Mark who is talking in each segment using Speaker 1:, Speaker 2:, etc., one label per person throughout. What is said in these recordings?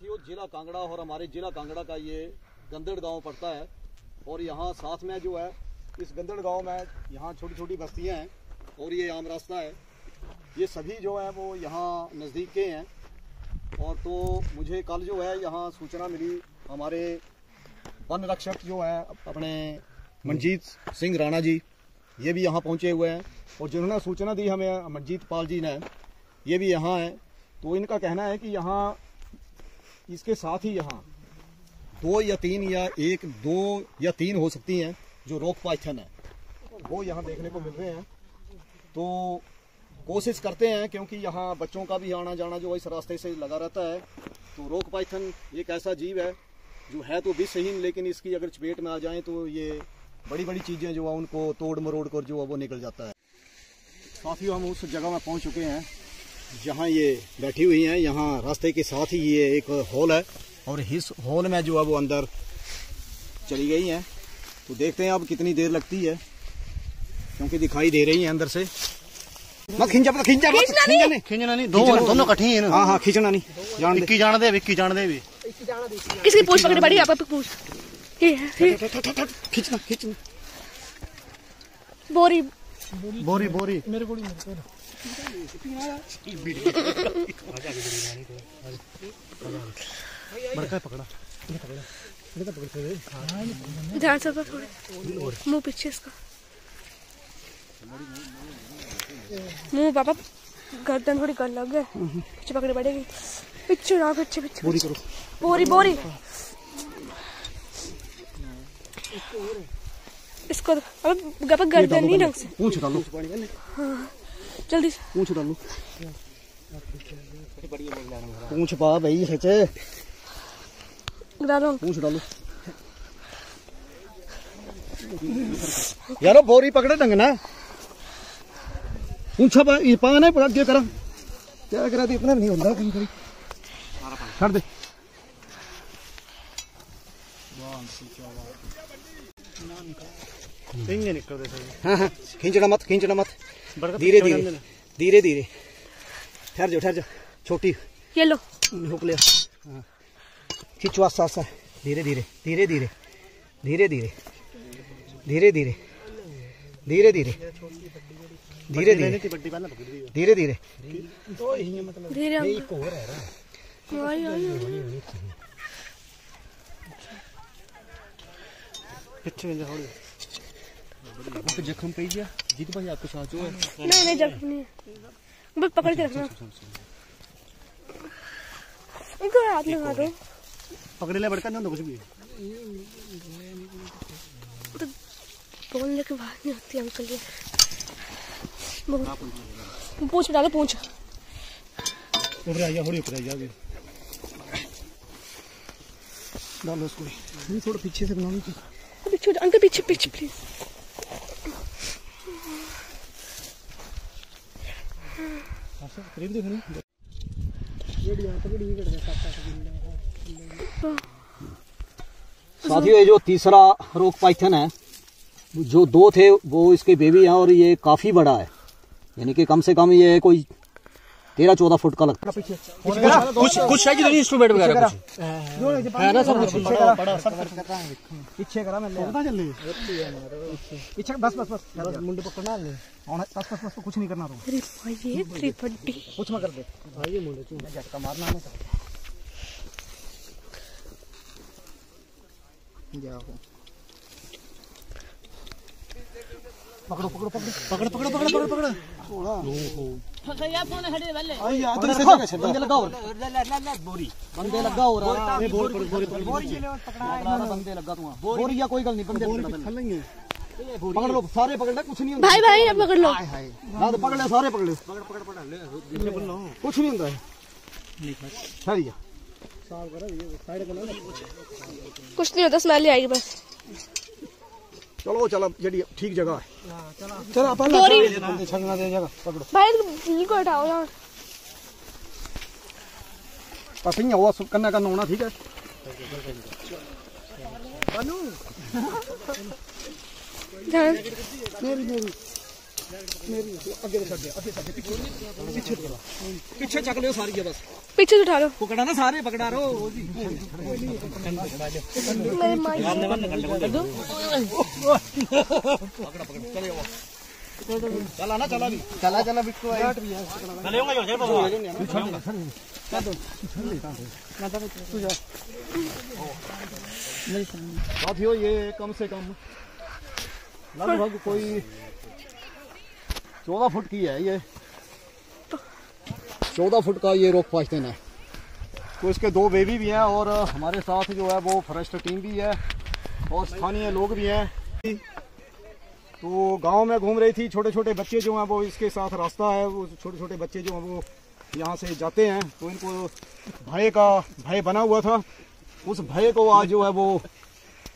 Speaker 1: साथियों, जिला कांगड़ा और हमारे जिला कांगड़ा का ये गंदड़ गाँव पड़ता है और यहाँ साथ में जो है, इस गंदड़ गाँव में यहाँ छोटी छोटी बस्तियाँ हैं और ये आम रास्ता है। ये सभी जो है, वो यहाँ नज़दीक के हैं और तो मुझे कल जो है, यहाँ सूचना मिली। हमारे वन रक्षक जो है, अपने मनजीत सिंह राणा जी, ये भी यहाँ पहुँचे हुए हैं और जिन्होंने सूचना दी हमें, मनजीत पाल जी ने, ये भी यहाँ हैं। तो इनका कहना है कि यहाँ इसके साथ ही यहाँ दो या तीन या एक, दो या तीन हो सकती हैं जो रोक पाइथन है। वो यहाँ देखने को मिल रहे हैं। तो कोशिश करते हैं, क्योंकि यहाँ बच्चों का भी आना जाना जो इस रास्ते से लगा रहता है तो रोक पाइथन एक ऐसा जीव है, जो है तो विषहीन, लेकिन इसकी अगर चपेट में आ जाए तो ये बड़ी बड़ी चीज़ें जो है, उनको तोड़ मरोड़ कर जो है वो निकल जाता है। साथियों, हम उस जगह में पहुँच चुके हैं। जहाँ ये बैठी हुई हैं यहाँ रास्ते के साथ ही ये एक हॉल है और इस हॉल में जो है वो अंदर चली गई हैं तो देखते हैं अब कितनी देर लगती है क्योंकि दिखाई दे रही है अंदर से मत खिंचा मत खिंचा मत
Speaker 2: खींचना
Speaker 1: नहीं
Speaker 3: खिंचना नहीं दो दोनों इकट्ठे ही हैं ना
Speaker 1: हाँ हाँ खींचना नहीं जान दे
Speaker 3: विक्की जान दे विक्की जान दे भी
Speaker 2: किसकी पूछ पकड़ी पड़ी आप पूछ
Speaker 1: खींचना खींचना
Speaker 2: बोरी
Speaker 3: बोरी। बोरी मेरे को बड़का पकड़ा।
Speaker 2: ध्यान से थोड़े। मुँह पीछे इसका। मुँह पापा गर्दन थोड़ी कर लग गए पीछे पकड़ी पड़ेगी पीछे ना पीछे पीछे।
Speaker 1: पूरी करो।
Speaker 2: बोरी बोरी। इसको अब गप गर्दन नहीं ढंग से।
Speaker 1: पूछ डालो।
Speaker 2: जल्दी से।
Speaker 1: पूछ डालो। पूछ पा भाई खिंचे
Speaker 2: डालो
Speaker 1: पूछ डालो। यारो बोरी पकड़े ढंग ना। पूछा पा ये पा नहीं पकड़ क्या करा? क्या करा तो इतना नहीं होता कहीं कभी छड़ दे।
Speaker 3: दे सही
Speaker 1: हाँ हाँ। खींचना मत खींचना मत। धीरे धीरे। धीरे धीरे। ठहर जाओ ठहर जाओ। छोटी।
Speaker 2: ये लो।
Speaker 1: हुक लिया हाँ। खींचो आस्ता आस्ता। धीरे धीरे। धीरे धीरे। धीरे धीरे। धीरे धीरे। धीरे धीरे। धीरे धीरे। धीरे धीरे।
Speaker 2: धीरे।
Speaker 3: पीछे
Speaker 1: तो जख्म पे गया जीत भाई आपके साथ जो है।
Speaker 2: नहीं नहीं जब नहीं बस पकड़ के रखना। इनको हाथ लगा दो।
Speaker 3: पकड़ ले बड़का नहीं होता कुछ भी।
Speaker 2: तो बोलने की बात नहीं होती अंकल ये पूछ डालो पूछ।
Speaker 3: ऊपर आइया थोड़ी ऊपर आइया अभी
Speaker 1: डालो उसको। नहीं थोड़ा पीछे से बनाओ। कि
Speaker 2: पीछे अंकल पीछे पीछे प्लीज़
Speaker 3: करीब
Speaker 1: साथियों, ये जो तीसरा रोक पाइथन है, जो दो थे, वो इसके बेबी हैं और ये काफ़ी बड़ा है। यानी कि कम से कम ये कोई तेरह चौदह फुट का लगता है।
Speaker 3: कुछ कुछ है कि नहीं इंस्ट्रूमेंट वगैरह कुछ? है ना सब कुछ? बड़ा सब
Speaker 1: पीछे करा मैं
Speaker 3: पता चल
Speaker 1: पीछे बस बस बस। मुंडे पकड़ना ले। बस बस बस कुछ नहीं करना तुम
Speaker 2: अरे भाई ये थ्री बड्डी
Speaker 1: कुछ मत कर दे।
Speaker 3: आइए मुंडे तू
Speaker 1: झटका मारना नहीं जाओ पकड़ो पकड़ो पकड़ो।
Speaker 3: पकड़ पकड़ पकड़ पकड़। पकड़
Speaker 1: आई यार देखो बंदे लगा बंदे लगा रहा
Speaker 3: बोर बोर बोर
Speaker 1: पकड़ा बंदे लगा तू बोरी या कोई गल नहीं बंदे
Speaker 3: बोर
Speaker 1: पकड़ा
Speaker 3: लेंगे
Speaker 1: पकड़ लो सारे पकड़ ले कुछ नहीं होता
Speaker 2: भाई भाई पकड़ लो।
Speaker 1: हाँ तो पकड़ ले सारे पकड़ ले। पकड़ पकड़ पकड़ ले कुछ नहीं होता सही
Speaker 2: कुछ नहीं होता स्मेल ही आएगी बस।
Speaker 1: चलो चलो जड़ी ठीक जगह है। हाँ, चलो। अपन छंगना दे जगह पकड़ो।
Speaker 2: भाई बिल्कुल हटाओ यार।
Speaker 1: पसिंग हुआ सब करना का ठीक है?
Speaker 2: बनू।
Speaker 1: मेरी मेरी मेरी आगे आगे पीछे पीछे पीछे चक सारी बस
Speaker 2: पीछे उठा लो।
Speaker 1: पकड़ा ना सारे पकड़ा रो। मेरे माँ साथियों ये कम से कम लगभग कोई चौदह फुट की है ये चौदह फुट का ये रोक पास्टन है तो इसके दो बेबी भी हैं और हमारे साथ जो। है वो फॉरेस्ट टीम भी है और स्थानीय लोग भी हैं तो गाँव में घूम रही थी छोटे छोटे बच्चे जो हैं वो इसके साथ रास्ता है वो छोटे छोटे बच्चे जो हैं वो यहाँ से जाते हैं। तो इनको भय का भय बना हुआ था। उस भय को आज जो है वो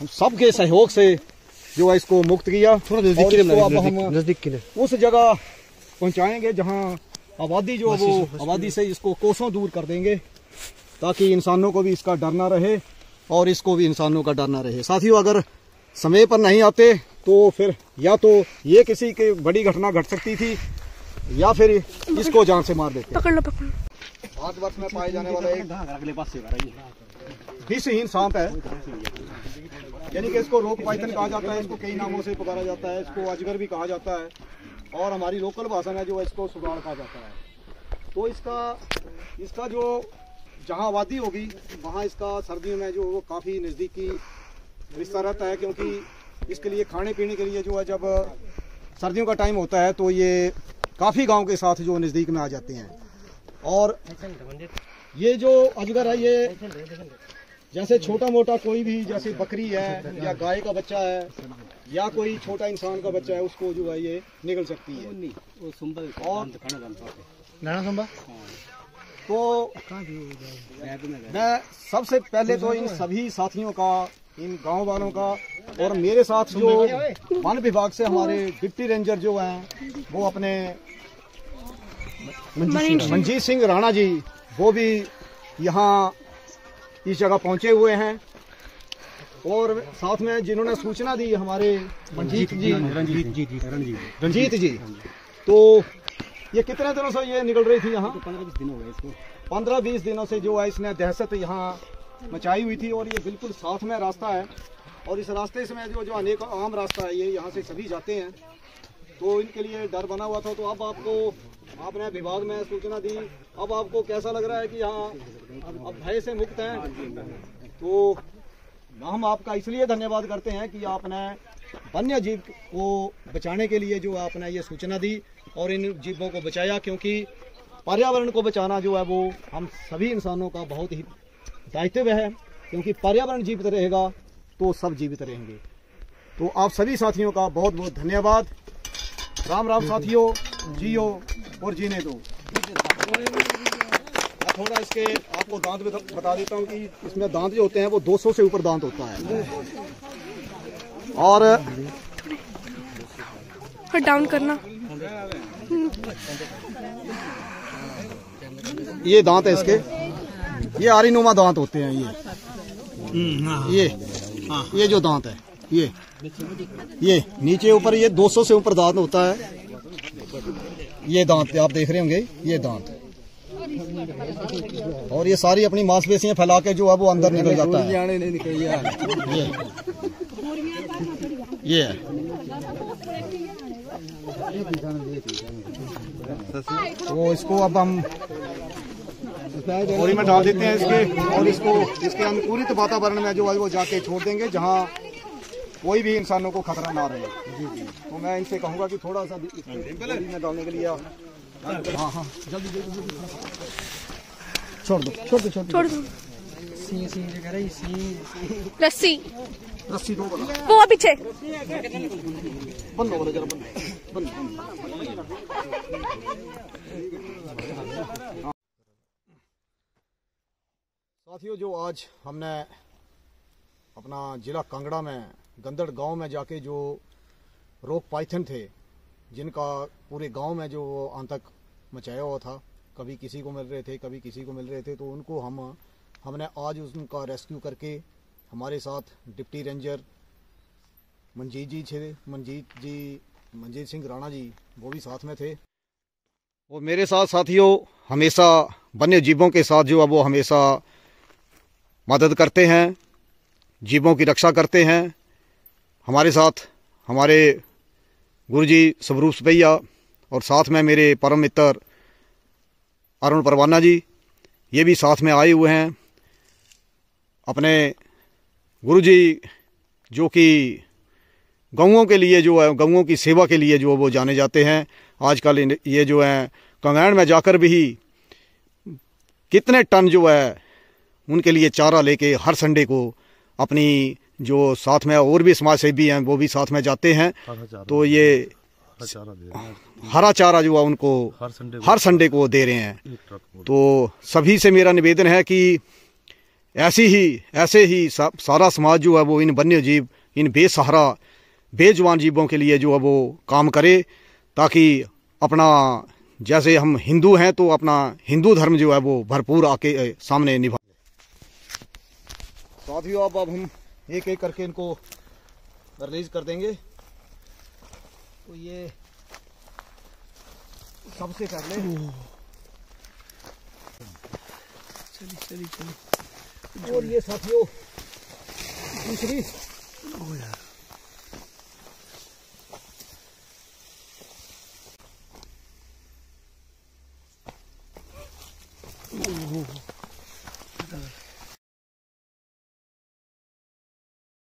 Speaker 1: हम सबके सहयोग से जो है इसको मुक्त किया। थोड़ा
Speaker 3: नज़दीक
Speaker 1: हम उस जगह पहुंचाएँगे जहाँ आबादी जो है वो आबादी से इसको कोसों दूर कर देंगे ताकि इंसानों को भी इसका डर ना रहे और इसको भी इंसानों का डर ना रहे। साथियों अगर समय पर नहीं आते तो फिर या तो ये किसी की बड़ी घटना घट सकती थी या फिर इसको जान से मार देते।
Speaker 2: पकड़ लो पकड़ लो।
Speaker 1: भारतवर्ष में पाए जाने वाला एक अगले पास से विषहीन सांप है। यानी कि इसको रोक पाइथन कहा जाता है इसको कई नामों से पुकारा जाता है इसको अजगर भी कहा जाता है और हमारी लोकल भाषा में जो है इसको सुगाड़ कहा जाता है। तो इसका इसका जो जहाँ आबादी होगी वहाँ इसका सर्दियों में जो वो काफ़ी नज़दीकी रिश्ता रहता है क्योंकि इसके लिए खाने पीने के लिए जो है जब सर्दियों का टाइम होता है तो ये काफ़ी गाँव के साथ जो नज़दीक में आ जाते हैं। और ये जो अजगर है ये जैसे छोटा मोटा कोई भी जैसे बकरी है या गाय का बच्चा है या कोई छोटा इंसान का बच्चा है उसको जो है ये निकल सकती है। और तो मैं सबसे पहले तो इन सभी साथियों का इन गाँव वालों का और मेरे साथ जो वन विभाग से हमारे डिप्टी रेंजर जो हैं वो अपने मंजीत सिंह राणा जी वो भी यहाँ इस जगह पहुँचे हुए हैं। और साथ में जिन्होंने सूचना दी हमारे मंजीत जी
Speaker 3: रंजीत जी जी। रंजीत
Speaker 1: रंजीत जी। तो ये कितने दिनों से ये निकल रही थी यहाँ?
Speaker 3: पंद्रह बीस दिन हो गए इसको।
Speaker 1: पंद्रह बीस दिनों से जो है इसने दहशत यहाँ मचाई हुई थी और ये बिल्कुल साथ में रास्ता है। और इस रास्ते से जो जो अनेक आम रास्ता है, ये यहाँ से सभी जाते हैं। तो इनके लिए डर बना हुआ था। तो अब आपको, आपने विभाग में सूचना दी। अब आपको कैसा लग रहा है कि यहाँ अब भय से मुक्त हैं? तो हम आपका इसलिए धन्यवाद करते हैं कि आपने वन्य जीव को बचाने के लिए जो आपने ये सूचना दी और इन जीवों को बचाया, क्योंकि पर्यावरण को बचाना जो है वो हम सभी इंसानों का बहुत ही दायित्व है क्योंकि पर्यावरण जीवित रहेगा तो सब जीवित रहेंगे। तो आप सभी साथियों का बहुत बहुत धन्यवाद। राम राम साथियों जियो और जीने दो। थोड़ा इसके आपको दांत बता बता देता हूँ कि इसमें दांत जो होते हैं वो 200 से ऊपर दांत होता है। और
Speaker 2: और डाउन करना।
Speaker 1: ये दांत है इसके। ये आरीनुमा दांत होते हैं ये। ये ये जो दांत है ये। ये नीचे ऊपर ये 200 से ऊपर दांत होता है। ये दांत आप देख रहे होंगे ये दांत। और ये सारी अपनी मांसपेशियाँ फैला के जो है वो अंदर निकल जाता है। ये। ये। है तो इसको अब हम बोरी में डाल देते हैं इसके और इसको इसके अनुकूलित वातावरण में जो है वो जाके छोड़ देंगे जहाँ कोई भी इंसानों को खतरा ना रहे। तो मैं इनसे कहूँगा कि थोड़ा सा भी बोरी में डालने के लिए हाँ हाँ जल्दी जल्दी जल्दी। छोड़ दो छोड़ दो छोड़ दो।
Speaker 2: रस्सी।
Speaker 1: रस्सी दो
Speaker 2: वो पीछे।
Speaker 1: बंद हो जरा बंद। बंद बंद। साथियों, जो आज हमने अपना जिला कांगड़ा में, गंदड़ गाँव में जाके जो रोक पाइथन थे, जिनका पूरे गाँव में जो आतंक मचाया हुआ था, कभी किसी को मिल रहे थे, कभी किसी को मिल रहे थे तो उनको हम, हमने आज उनका रेस्क्यू करके हमारे साथ डिप्टी रेंजर मंजीत जी थे मंजीत जी मंजीत सिंह राणा जी, वो भी साथ में थे। और मेरे साथ साथियों, हमेशा वन्य जीवों के साथ जो है वो हमेशा मदद करते हैं, जीवों की रक्षा करते हैं। हमारे साथ हमारे गुरुजी स्वरूप सपैया और साथ में मेरे परम मित्र अरुण परवाना जी, ये भी साथ में आए हुए हैं। अपने गुरुजी जो कि गऊओं के लिए जो है, गऊओं की सेवा के लिए जो वो जाने जाते हैं। आजकल ये जो है कंगैण में जाकर भी कितने टन जो है उनके लिए चारा लेके हर संडे को अपनी जो साथ में और भी समाज सेवी हैं वो भी साथ में जाते हैं। तो ये हरा चारा जो है उनको
Speaker 4: हर संडे
Speaker 1: हर संडे को दे रहे हैं। तो सभी से मेरा निवेदन है कि ऐसी ही ऐसे ही सा, सारा समाज जो है वो इन वन्य जीव इन बेसहारा बेजवान जीवों के लिए जो है वो काम करे ताकि अपना जैसे हम हिंदू हैं तो अपना हिंदू धर्म जो है वो भरपूर आके सामने निभा साथियों अब अब हम एक एक करके इनको रिलीज़ कर देंगे। तो ये सबसे पहले और ये साथियों दूसरी